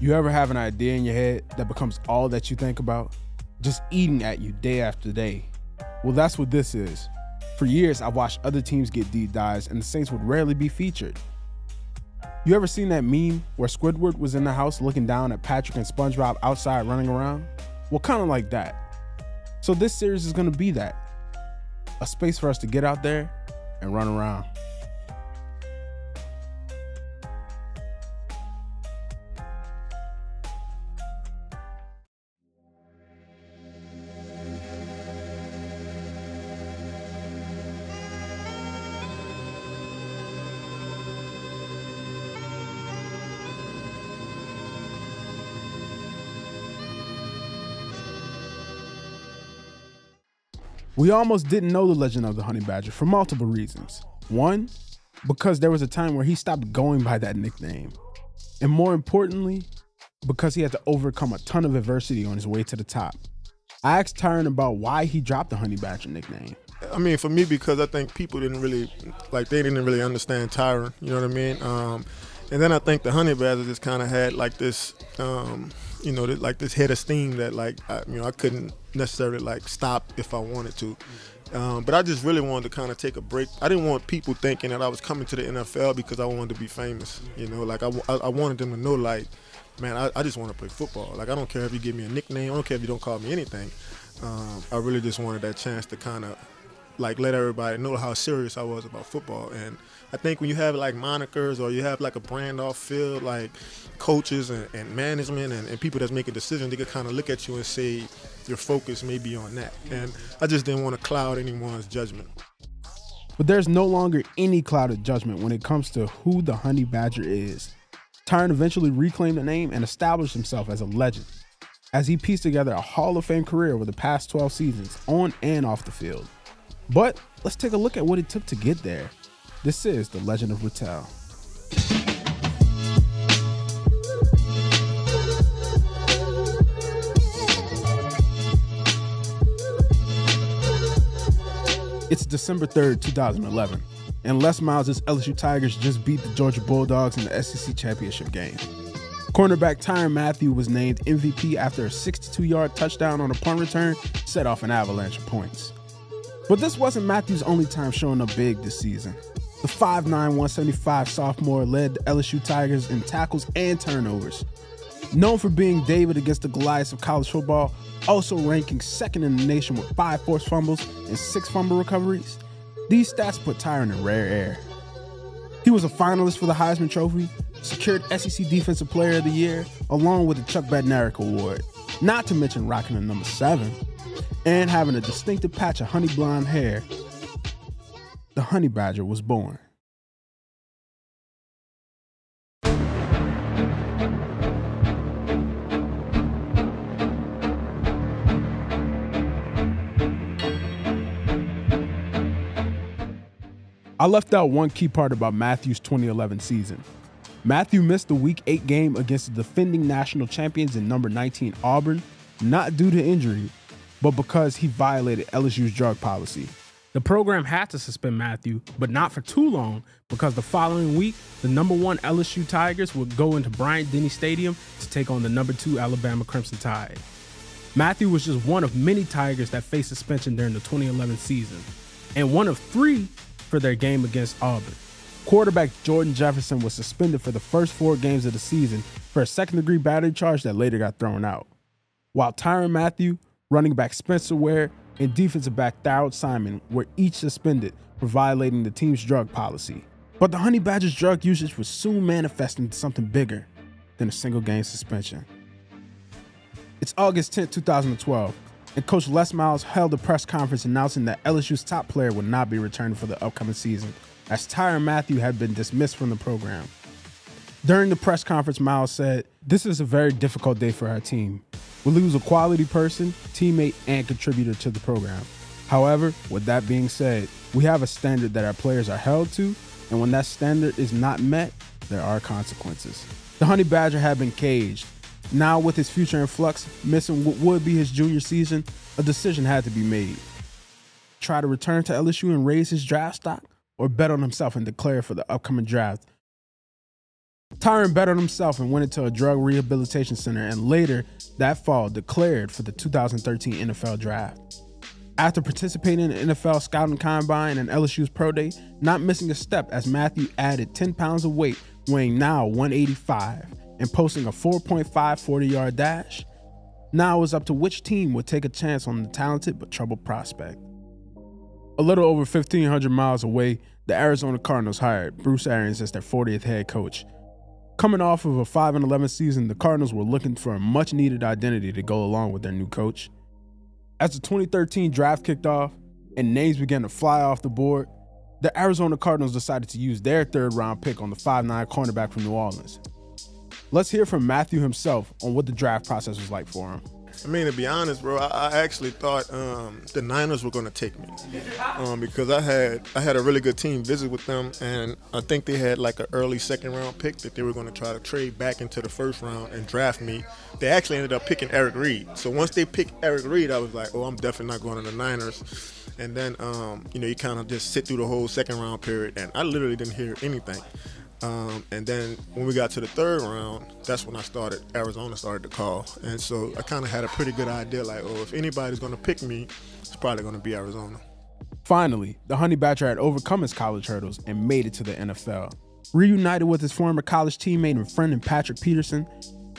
You ever have an idea in your head that becomes all that you think about? Just eating at you day after day. Well, that's what this is. For years, I've watched other teams get deep dives, and the Saints would rarely be featured. You ever seen that meme where Squidward was in the house looking down at Patrick and SpongeBob outside running around? Well, kind of like that. So, this series is going to be that a space for us to get out there and run around. We almost didn't know the legend of the Honey Badger for multiple reasons. One, because there was a time where he stopped going by that nickname. And more importantly, because he had to overcome a ton of adversity on his way to the top. I asked Tyrann about why he dropped the Honey Badger nickname. I mean, for me, because I think people didn't really, like, they didn't really understand Tyrann. You know what I mean? Um, and then I think the Honey Badger just kind of had like this, um, you know, like this head of steam that, like, I, you know, I couldn't necessarily like stop if I wanted to. Um, but I just really wanted to kind of take a break. I didn't want people thinking that I was coming to the NFL because I wanted to be famous. You know, like I, I wanted them to know, like, man, I, I just want to play football. Like I don't care if you give me a nickname. I don't care if you don't call me anything. Um, I really just wanted that chance to kind of like let everybody know how serious I was about football. And I think when you have like monikers or you have like a brand off field, like coaches and, and management and, and, people that's making decisions, they could kind of look at you and say your focus may be on that. And I just didn't want to cloud anyone's judgment. But there's no longer any clouded judgment when it comes to who the Honey Badger is. Tyrann eventually reclaimed the name and established himself as a legend as he pieced together a Hall of Fame career over the past 12 seasons, on and off the field. But let's take a look at what it took to get there. This is The Legend of Ratel. It's December 3rd, 2011, and Les Miles' LSU Tigers just beat the Georgia Bulldogs in the SEC Championship game. Cornerback Tyrann Mathieu was named MVP after a 62 yard touchdown on a punt return set off an avalanche of points. But this wasn't Mathieu's only time showing up big this season. The 5'9, 175 sophomore led the LSU Tigers in tackles and turnovers. Known for being David against the Goliaths of college football, also ranking second in the nation with five forced fumbles and six fumble recoveries, these stats put Tyrann in rare air. He was a finalist for the Heisman Trophy, secured SEC Defensive Player of the Year, along with the Chuck Bednarik Award, not to mention rocking a number seven and having a distinctive patch of honey blonde hair, the honey badger was born. I left out one key part about Mathieu's 2011 season. Mathieu missed the Week 8 game against the defending national champions in number 19 Auburn, not due to injury, but because he violated LSU's drug policy. The program had to suspend Mathieu, but not for too long because the following week, the number one LSU Tigers would go into Bryant Denny Stadium to take on the number two Alabama Crimson Tide. Mathieu was just one of many Tigers that faced suspension during the 2011 season, and one of three for their game against Auburn. Quarterback Jordan Jefferson was suspended for the first four games of the season for a second degree battery charge that later got thrown out. While Tyrann Mathieu, running back Spencer Ware, and defensive back Tharold Simon were each suspended for violating the team's drug policy. But the Honey Badger's drug usage was soon manifesting into something bigger than a single game suspension. It's August 10, 2012, and Coach Les Miles held a press conference announcing that LSU's top player would not be returning for the upcoming season, as Tyrann Mathieu had been dismissed from the program. During the press conference, Miles said, This is a very difficult day for our team. We lose a quality person, teammate, and contributor to the program. However, with that being said, we have a standard that our players are held to, and when that standard is not met, there are consequences. The Honey Badger had been caged. Now, with his future in flux, missing what would be his junior season, a decision had to be made. Try to return to LSU and raise his draft stock, or bet on himself and declare for the upcoming draft Tyrann bettered himself and went into a drug rehabilitation center and later that fall declared for the 2013 NFL Draft. After participating in the NFL Scouting Combine and LSU's Pro Day, not missing a step as Mathieu added 10 pounds of weight, weighing now 185, and posting a 4.5 40 yard dash, now was up to which team would take a chance on the talented but troubled prospect. A little over 1,500 miles away, the Arizona Cardinals hired Bruce Arians as their 40th head coach. Coming off of a 5 and 11 season, the Cardinals were looking for a much needed identity to go along with their new coach. As the 2013 draft kicked off and names began to fly off the board, the Arizona Cardinals decided to use their third round pick on the 5'9 cornerback from New Orleans. Let's hear from Mathieu himself on what the draft process was like for him. I mean, to be honest, bro, I, I actually thought um, the Niners were going to take me um, because I had I had a really good team visit with them, and I think they had like an early second round pick that they were going to try to trade back into the first round and draft me. They actually ended up picking Eric Reid. So once they picked Eric Reid, I was like, oh, I'm definitely not going to the Niners. And then, um, you know, you kind of just sit through the whole second round period, and I literally didn't hear anything. Um, and then when we got to the third round, that's when I started. Arizona started to call, and so I kind of had a pretty good idea. Like, oh, if anybody's going to pick me, it's probably going to be Arizona. Finally, the Honey Badger had overcome his college hurdles and made it to the NFL. Reunited with his former college teammate and friend in Patrick Peterson,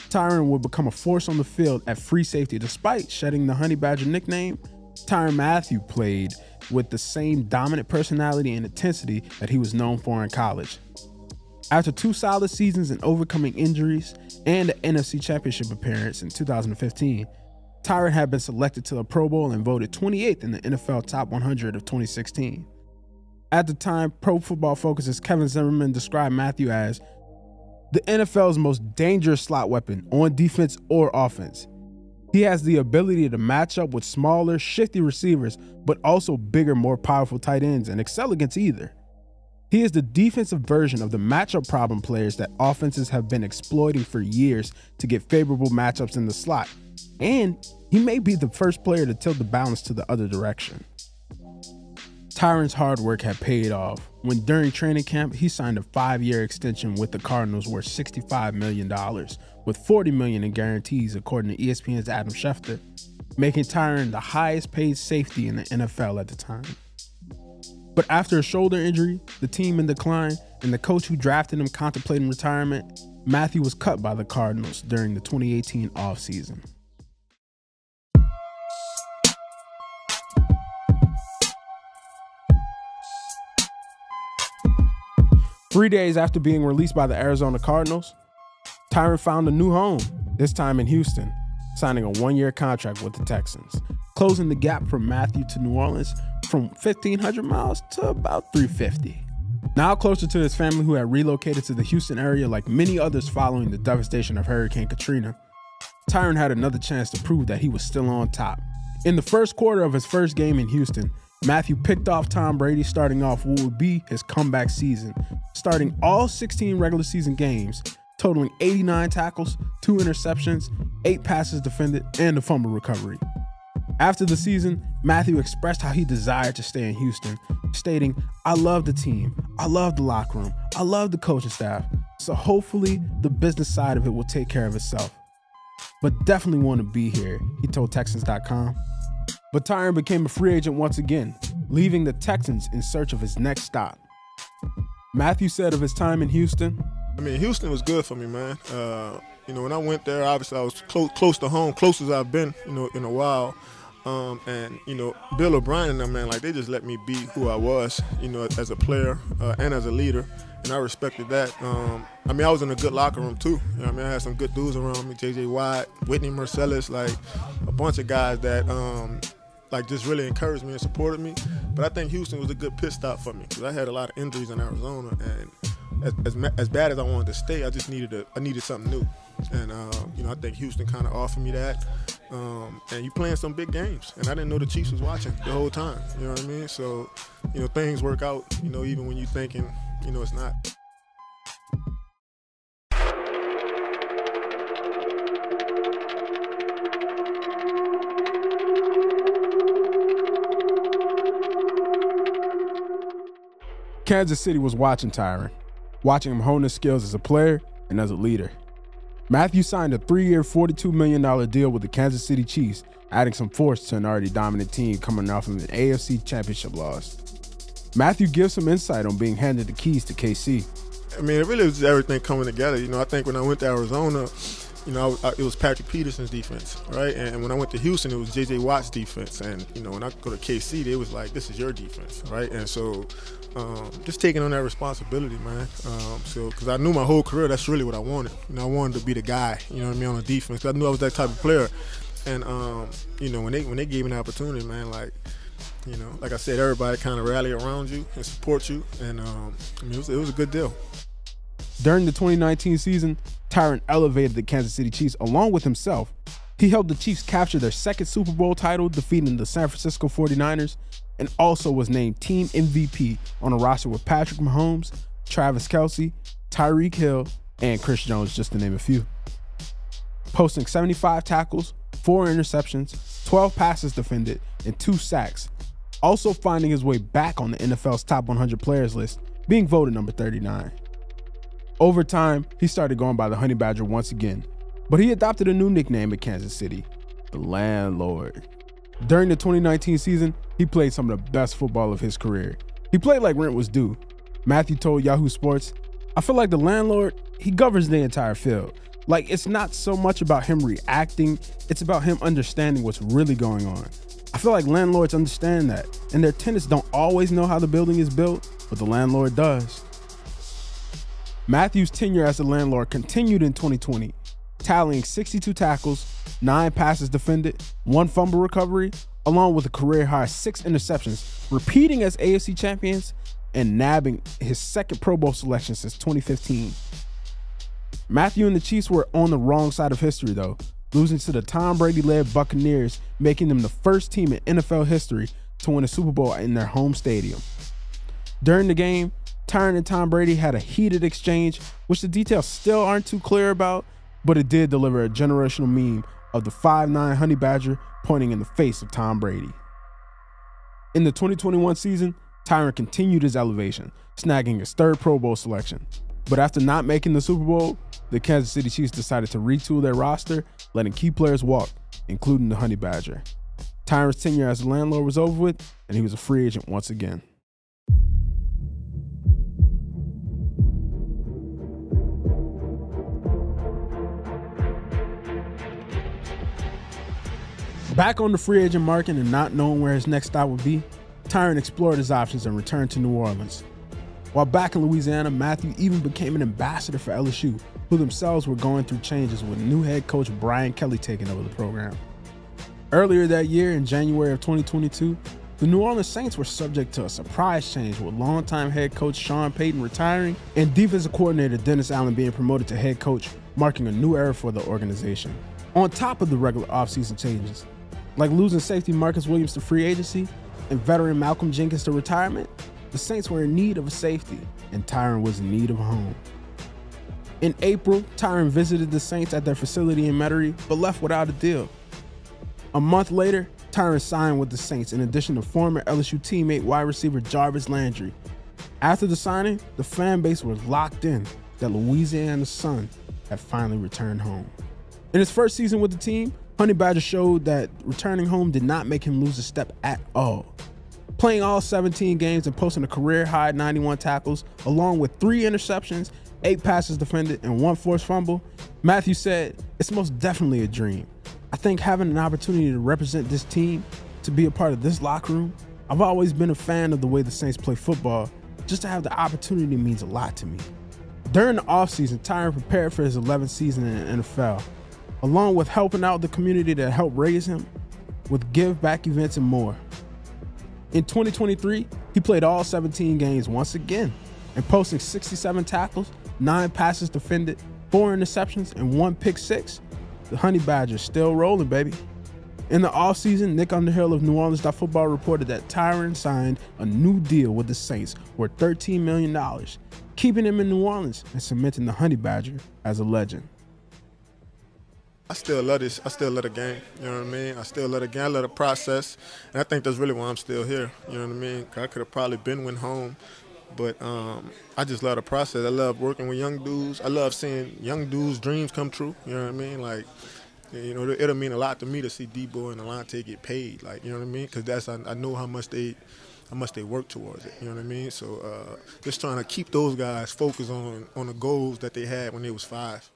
Tyrann would become a force on the field at free safety. Despite shedding the Honey Badger nickname, Tyrann Mathieu played with the same dominant personality and intensity that he was known for in college. After two solid seasons and overcoming injuries and an NFC Championship appearance in 2015, Tyrann had been selected to the Pro Bowl and voted 28th in the NFL Top 100 of 2016. At the time, Pro Football Focus's Kevin Zimmerman described Mathieu as the NFL's most dangerous slot weapon on defense or offense. He has the ability to match up with smaller, shifty receivers, but also bigger, more powerful tight ends and excel against either. He is the defensive version of the matchup problem players that offenses have been exploiting for years to get favorable matchups in the slot. And he may be the first player to tilt the balance to the other direction. Tyrann's hard work had paid off when during training camp he signed a five-year extension with the Cardinals worth $65 million, with 40 million in guarantees according to ESPN's Adam Schefter, making Tyrann the highest paid safety in the NFL at the time. But after a shoulder injury, the team in decline, and the coach who drafted him contemplating retirement, Mathieu was cut by the Cardinals during the 2018 offseason. Three days after being released by the Arizona Cardinals, Tyrann found a new home, this time in Houston, signing a one year contract with the Texans, closing the gap from Mathieu to New Orleans from 1,500 miles to about 350. Now closer to his family who had relocated to the Houston area like many others following the devastation of Hurricane Katrina, Tyrann had another chance to prove that he was still on top. In the first quarter of his first game in Houston, Mathieu picked off Tom Brady, starting off what would be his comeback season, starting all 16 regular season games, totaling 89 tackles, two interceptions, eight passes defended, and a fumble recovery. After the season, Mathieu expressed how he desired to stay in Houston, stating, I love the team, I love the locker room, I love the coaching staff, so hopefully the business side of it will take care of itself. But definitely want to be here, he told Texans.com. But Tyrann became a free agent once again, leaving the Texans in search of his next stop. Mathieu said of his time in Houston, I mean, Houston was good for me, man. Uh, you know, when I went there, obviously I was close, close to home, close as I've been, you know, in a while. Um, and you know, Bill O'Brien and them man, like they just let me be who I was, you know, as a player uh, and as a leader, and I respected that. Um, I mean, I was in a good locker room too. You know I mean, I had some good dudes around me, J.J. Watt, Whitney Mercilus, like a bunch of guys that um, like just really encouraged me and supported me. But I think Houston was a good pit stop for me because I had a lot of injuries in Arizona, and as, as, as bad as I wanted to stay, I just needed a, I needed something new. And uh, you know, I think Houston kind of offered me that. Um, and you playing some big games, and I didn't know the Chiefs was watching the whole time. You know what I mean? So, you know, things work out. You know, even when you're thinking, you know, it's not. Kansas City was watching Tyrann, watching him hone his skills as a player and as a leader. Mathieu signed a three year, $42 million deal with the Kansas City Chiefs, adding some force to an already dominant team coming off of an AFC championship loss. Mathieu gives some insight on being handed the keys to KC. I mean, it really was everything coming together. You know, I think when I went to Arizona, you know, I, I, it was Patrick Peterson's defense, right? And when I went to Houston, it was J.J. Watt's defense. And you know, when I go to KC, it was like, this is your defense, right? And so, um, just taking on that responsibility, man. Um, so, because I knew my whole career, that's really what I wanted. You know, I wanted to be the guy, you know what I mean, on the defense. I knew I was that type of player. And um, you know, when they when they gave me the opportunity, man, like you know, like I said, everybody kind of rally around you and support you, and um, I mean, it was, it was a good deal. During the 2019 season, Tyrann elevated the Kansas City Chiefs along with himself. He helped the Chiefs capture their second Super Bowl title, defeating the San Francisco 49ers, and also was named Team MVP on a roster with Patrick Mahomes, Travis Kelce, Tyreek Hill, and Chris Jones, just to name a few. Posting 75 tackles, 4 interceptions, 12 passes defended, and 2 sacks. Also finding his way back on the NFL's top 100 players list, being voted number 39. Over time, he started going by the Honey Badger once again, but he adopted a new nickname at Kansas City, the Landlord. During the 2019 season, he played some of the best football of his career. He played like rent was due. Mathieu told Yahoo Sports, I feel like the landlord, he governs the entire field. Like it's not so much about him reacting, it's about him understanding what's really going on. I feel like landlords understand that, and their tenants don't always know how the building is built, but the landlord does. Mathieu's tenure as a landlord continued in 2020, tallying 62 tackles, 9 passes defended, 1 fumble recovery, along with a career high 6 interceptions, repeating as AFC champions and nabbing his second Pro Bowl selection since 2015. Mathieu and the Chiefs were on the wrong side of history, though, losing to the Tom Brady led Buccaneers, making them the first team in NFL history to win a Super Bowl in their home stadium. During the game, Tyrann and Tom Brady had a heated exchange, which the details still aren't too clear about, but it did deliver a generational meme of the 5'9 Honey Badger pointing in the face of Tom Brady. In the 2021 season, Tyrann continued his elevation, snagging his third Pro Bowl selection. But after not making the Super Bowl, the Kansas City Chiefs decided to retool their roster, letting key players walk, including the Honey Badger. Tyrann's tenure as a landlord was over with, and he was a free agent once again. Back on the free agent market and not knowing where his next stop would be, Tyrann explored his options and returned to New Orleans. While back in Louisiana, Mathieu even became an ambassador for LSU, who themselves were going through changes with new head coach Brian Kelly taking over the program. Earlier that year, in January of 2022, the New Orleans Saints were subject to a surprise change with longtime head coach Sean Payton retiring and defensive coordinator Dennis Allen being promoted to head coach, marking a new era for the organization. On top of the regular offseason changes, like losing safety Marcus Williams to free agency and veteran Malcolm Jenkins to retirement, the Saints were in need of a safety, and Tyrann was in need of a home. In April, Tyrann visited the Saints at their facility in Metairie, but left without a deal. A month later, Tyrann signed with the Saints in addition to former LSU teammate wide receiver Jarvis Landry. After the signing, the fan base was locked in that Louisiana's son had finally returned home. In his first season with the team, Honey Badger showed that returning home did not make him lose a step at all. Playing all 17 games and posting a career high 91 tackles, along with three interceptions, eight passes defended, and one forced fumble, Mathieu said, It's most definitely a dream. I think having an opportunity to represent this team, to be a part of this locker room, I've always been a fan of the way the Saints play football. Just to have the opportunity means a lot to me. During the offseason, Tyrann prepared for his 11th season in the NFL along with helping out the community that helped raise him with give back events and more. In 2023, he played all 17 games once again and posting 67 tackles, 9 passes defended, 4 interceptions, and 1 pick 6. The Honey Badgers still rolling, baby. In the offseason, Nick Underhill of New Orleans Football reported that Tyrann signed a new deal with the Saints worth $13 million, keeping him in New Orleans and cementing the Honey Badger as a legend. I still love this. I still love the game. You know what I mean? I still love the game. I love the process, and I think that's really why I'm still here. You know what I mean? I could have probably been went home, But um, I just love the process. I love working with young dudes. I love seeing young dudes' dreams come true. You know what I mean? Like, you know, it'll mean a lot to me to see Debo and Alontae get paid. Like, you know what I mean? Because that's I, I, know how much they, how much they work towards it. You know what I mean? So uh, just trying to keep those guys focused on on the goals that they had when they was five.